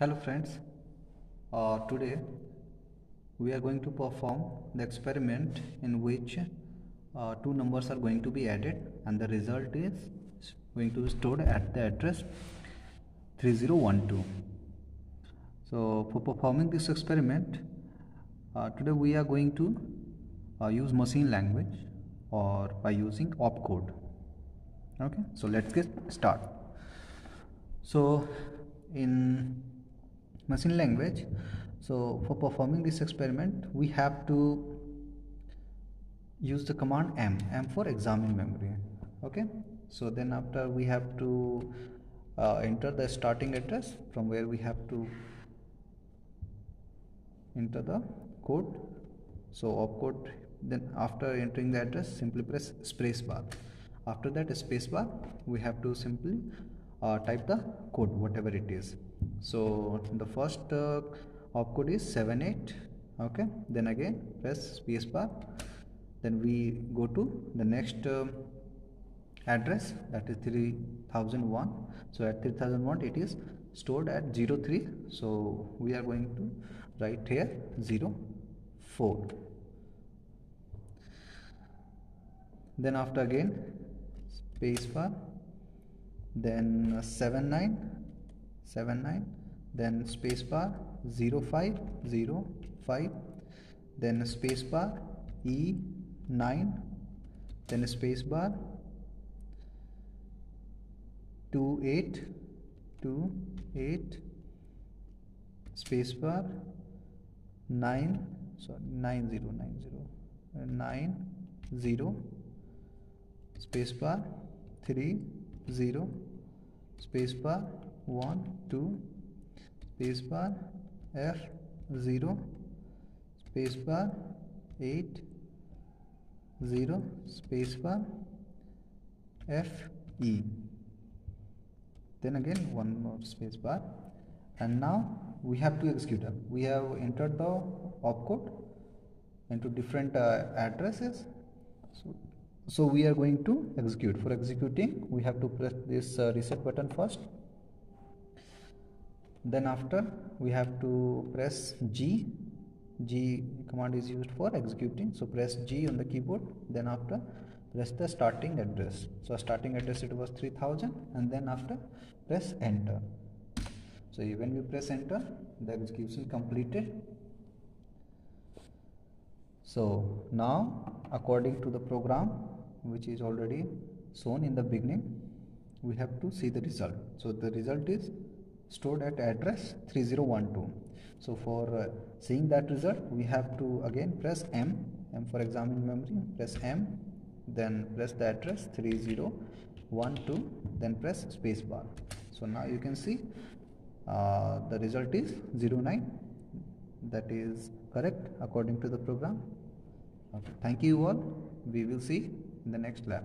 Hello friends, uh, today we are going to perform the experiment in which uh, two numbers are going to be added and the result is going to be stored at the address 3012. So for performing this experiment, uh, today we are going to uh, use machine language or by using opcode. Okay, so let's get start. So in machine language. So for performing this experiment we have to use the command m m for examine memory. Okay? So then after we have to uh, enter the starting address from where we have to enter the code. So opcode then after entering the address simply press space bar after that space bar we have to simply uh, type the code whatever it is. So the first uh, opcode is 78 okay? Then again press spacebar then we go to the next uh, address that is 3001 so at 3001 it is stored at 03 so we are going to write here 04 then after again spacebar then uh, 79 79 then spacebar 0505 then spacebar E9 then space spacebar 28 28 spacebar 9 sorry 9090 9 0 spacebar 3 0 space bar 1 2 space bar F 0 space bar 8 0 space bar F E. Then again one more space bar. And now we have to execute we have entered the opcode into different uh, addresses. So so we are going to execute. For executing we have to press this uh, reset button first. Then after we have to press G. G command is used for executing. So press G on the keyboard. Then after press the starting address. So starting address it was 3000 and then after press enter. So when we press enter the execution completed. So now according to the program which is already shown in the beginning we have to see the result. So the result is stored at address 3012 so for uh, seeing that result we have to again press m. M for examine memory press m then press the address 3012 then press spacebar. So now you can see uh, the result is 09 that is correct according to the program. Okay. thank you all. We will see in the next lab